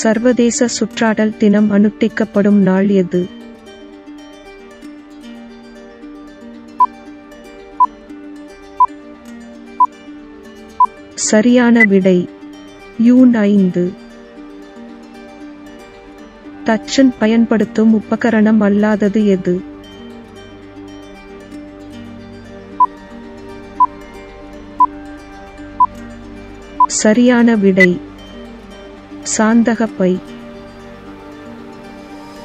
சர்வதேச சுற்றாடல் தினம் அனுஷ்டிக்கப்படும் நாள் எது? சரியான விடை. யூன் ஐந்து. டச்சன் பயன்படுத்தும் உபகரணம் அல்லாதது எது? சரியான விடை. சாந்தகப்பை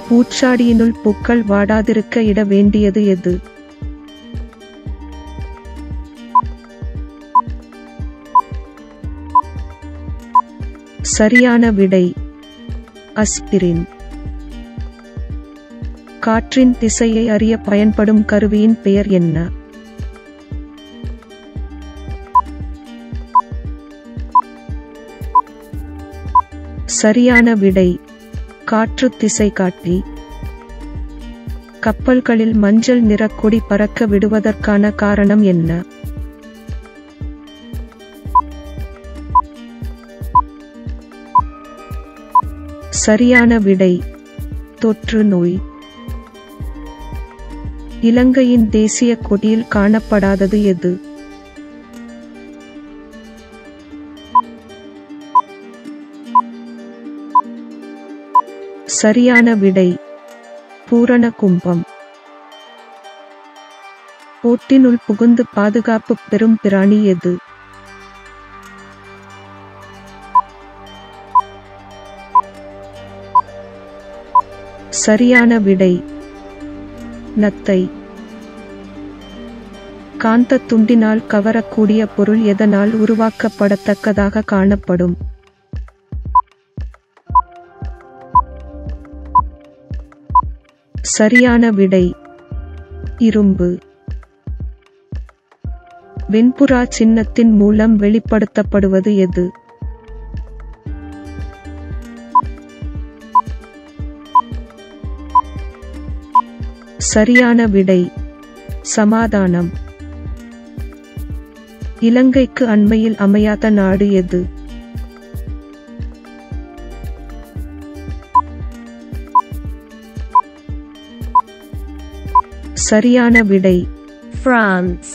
பூச்சாடியினுள் பூக்கள் வாடாதிருக்க இட வேண்டியது எது? சரியான விடை அஸ்பிரின். காற்றின் திசையை அறிய பயன்படும் கருவியின் பெயர் என்ன? சரியான விடை. காற்று திசை காட்டி. கப்பல்களில் மஞ்சள் நிற கொடி பறக்க விடுவதற்கான காரணம் என்ன? சரியான விடை. தொற்று நோய். இலங்கையின் தேசிய கொடியில் காணப்படாதது எது? சரியான விடை. பூரண கும்பம். போட்டினுள் புகுந்து பாதுகாப்பு பெறும் பிராணி எது? சரியான விடை. நத்தை. காந்த துண்டினால் கவரக்கூடிய பொருள் எதனால் உருவாக்கப்படத்தக்கதாக காணப்படும்? சரியான விடை. இரும்பு. வெண்புறா சின்னத்தின் மூலம் வெளிப்படுத்தப்படுவது எது? சரியான விடை. சமாதானம். இலங்கைக்கு அண்மையில் அமையாத நாடு எது? சரியான விடை. பிரான்ஸ்